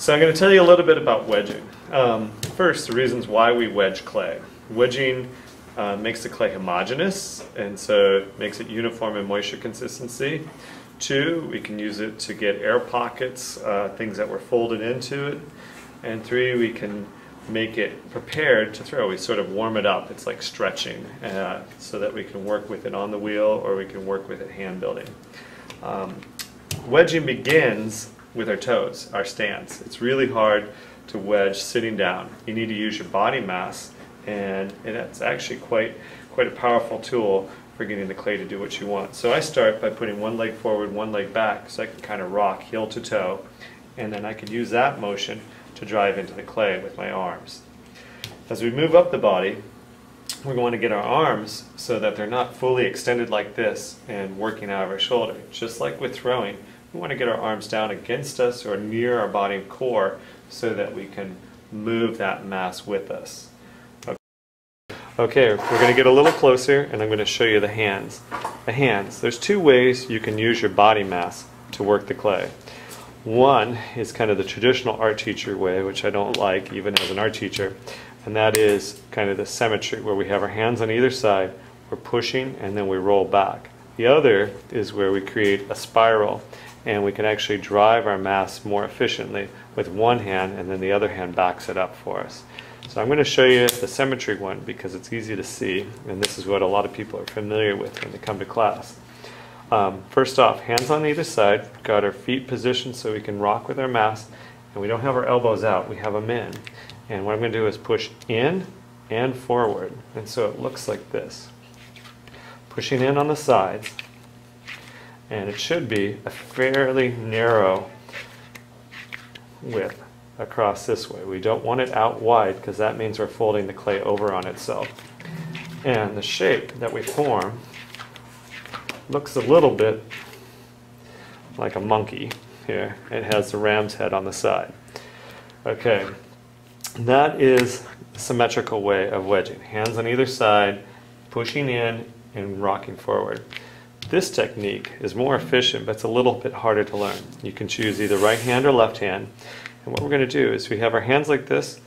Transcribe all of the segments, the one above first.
So I'm going to tell you a little bit about wedging. Um, first, the reasons why we wedge clay. Wedging uh, makes the clay homogeneous, and so makes it uniform in moisture consistency. Two, we can use it to get air pockets, uh, things that were folded into it. And three, we can make it prepared to throw. We sort of warm it up. It's like stretching uh, so that we can work with it on the wheel or we can work with it hand building. Um, wedging begins with our toes, our stance. It's really hard to wedge sitting down. You need to use your body mass and it's actually quite, quite a powerful tool for getting the clay to do what you want. So I start by putting one leg forward, one leg back so I can kind of rock heel to toe and then I can use that motion to drive into the clay with my arms. As we move up the body, we're going to get our arms so that they're not fully extended like this and working out of our shoulder. Just like with throwing, we want to get our arms down against us or near our body core so that we can move that mass with us. Okay, we're going to get a little closer and I'm going to show you the hands. The hands. There's two ways you can use your body mass to work the clay. One is kind of the traditional art teacher way, which I don't like even as an art teacher, and that is kind of the symmetry where we have our hands on either side, we're pushing, and then we roll back. The other is where we create a spiral and we can actually drive our mass more efficiently with one hand and then the other hand backs it up for us. So I'm going to show you the symmetry one because it's easy to see and this is what a lot of people are familiar with when they come to class. Um, first off, hands on either side, got our feet positioned so we can rock with our mass, and we don't have our elbows out, we have them in. And what I'm going to do is push in and forward, and so it looks like this. Pushing in on the sides, and it should be a fairly narrow width across this way. We don't want it out wide because that means we're folding the clay over on itself. And the shape that we form looks a little bit like a monkey here. It has the ram's head on the side. Okay, that is a symmetrical way of wedging. Hands on either side, pushing in and rocking forward. This technique is more efficient, but it's a little bit harder to learn. You can choose either right hand or left hand. And what we're going to do is we have our hands like this,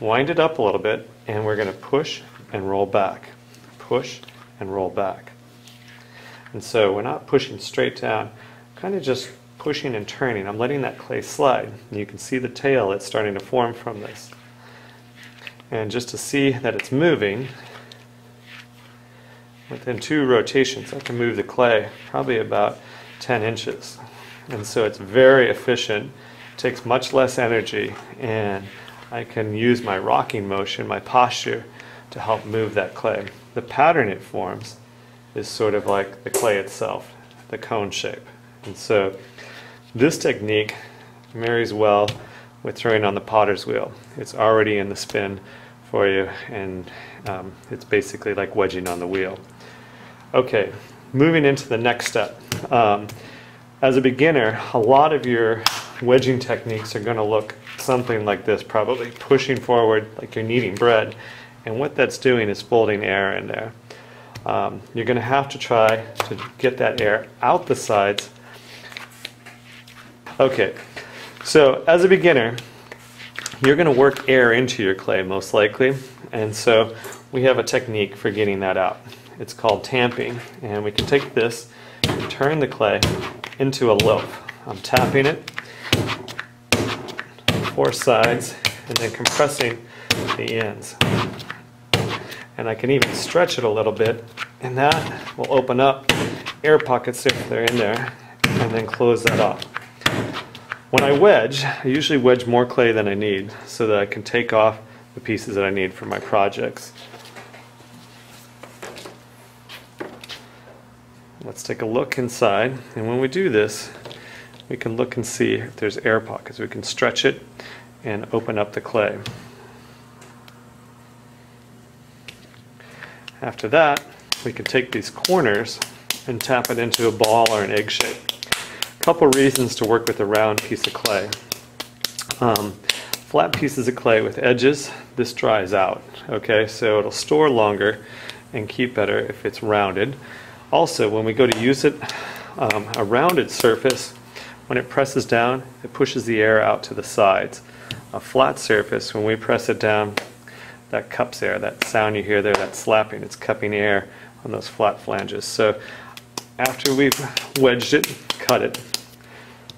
wind it up a little bit, and we're going to push and roll back. Push and roll back. And so we're not pushing straight down, kind of just pushing and turning. I'm letting that clay slide. And you can see the tail it's starting to form from this. And just to see that it's moving, within two rotations I can move the clay probably about 10 inches. And so it's very efficient, takes much less energy, and I can use my rocking motion, my posture, to help move that clay. The pattern it forms is sort of like the clay itself, the cone shape. And so this technique marries well with throwing on the potter's wheel. It's already in the spin for you and um, it's basically like wedging on the wheel. Okay, moving into the next step. Um, as a beginner, a lot of your wedging techniques are going to look something like this probably, pushing forward like you're kneading bread. And what that's doing is folding air in there. Um, you're going to have to try to get that air out the sides. Okay, so as a beginner, you're going to work air into your clay most likely, and so we have a technique for getting that out. It's called tamping, and we can take this and turn the clay into a loaf. I'm tapping it four sides and then compressing the ends and I can even stretch it a little bit and that will open up air pockets if they're in there and then close that off. When I wedge, I usually wedge more clay than I need so that I can take off the pieces that I need for my projects. Let's take a look inside and when we do this we can look and see if there's air pockets. We can stretch it and open up the clay. After that, we can take these corners and tap it into a ball or an egg shape. A couple reasons to work with a round piece of clay. Um, flat pieces of clay with edges, this dries out, okay? So it'll store longer and keep better if it's rounded. Also, when we go to use it, um, a rounded surface when it presses down, it pushes the air out to the sides. A flat surface, when we press it down, that cups air, that sound you hear there, that slapping, it's cupping air on those flat flanges. So after we've wedged it, cut it,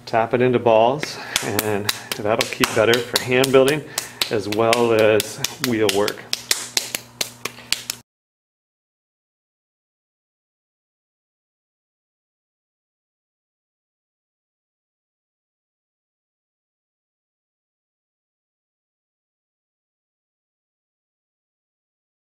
tap it into balls, and that'll keep better for hand building as well as wheel work.